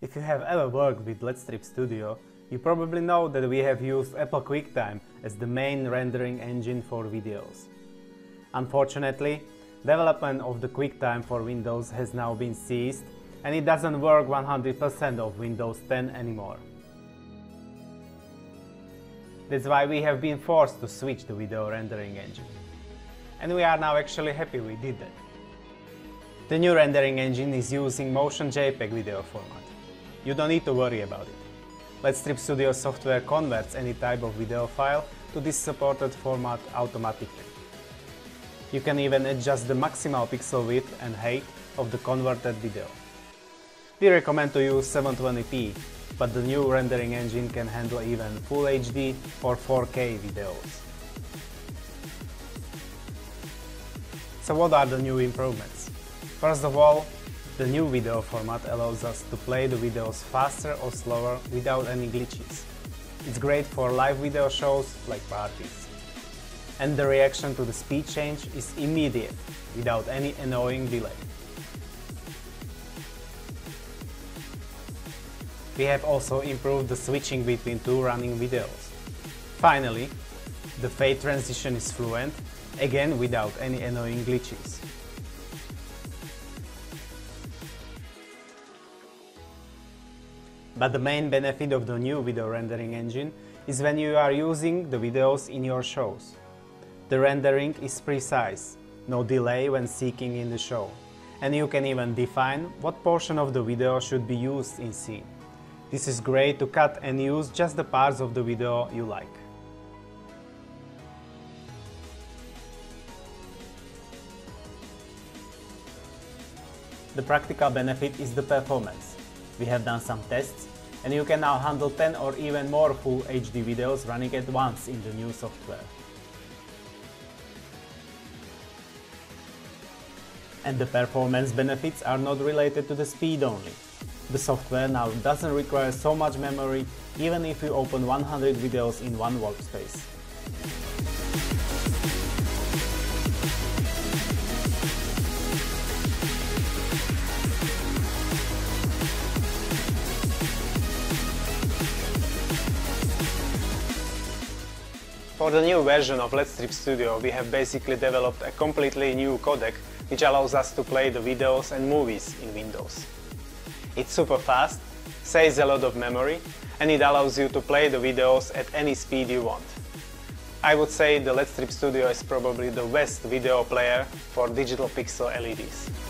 If you have ever worked with LED Strip Studio, you probably know that we have used Apple QuickTime as the main rendering engine for videos. Unfortunately, development of the QuickTime for Windows has now been ceased and it doesn't work 100% of Windows 10 anymore. That's why we have been forced to switch the video rendering engine. And we are now actually happy we did that. The new rendering engine is using Motion JPEG video format. You don't need to worry about it. LED Strip Studio software converts any type of video file to this supported format automatically. You can even adjust the maximal pixel width and height of the converted video. We recommend to use 720p, but the new rendering engine can handle even Full HD or 4K videos. So what are the new improvements? First of all, the new video format allows us to play the videos faster or slower without any glitches. It's great for live video shows like parties. And the reaction to the speed change is immediate, without any annoying delay. We have also improved the switching between two running videos. Finally, the fade transition is fluent, again without any annoying glitches. But the main benefit of the new video rendering engine is when you are using the videos in your shows. The rendering is precise, no delay when seeking in the show, and you can even define what portion of the video should be used in scene. This is great to cut and use just the parts of the video you like. The practical benefit is the performance. We have done some tests and you can now handle 10 or even more full HD videos running at once in the new software. And the performance benefits are not related to the speed only. The software now doesn't require so much memory even if you open 100 videos in one workspace. For the new version of LED Strip Studio we have basically developed a completely new codec which allows us to play the videos and movies in Windows. It's super fast, saves a lot of memory and it allows you to play the videos at any speed you want. I would say the LED Strip Studio is probably the best video player for digital pixel LEDs.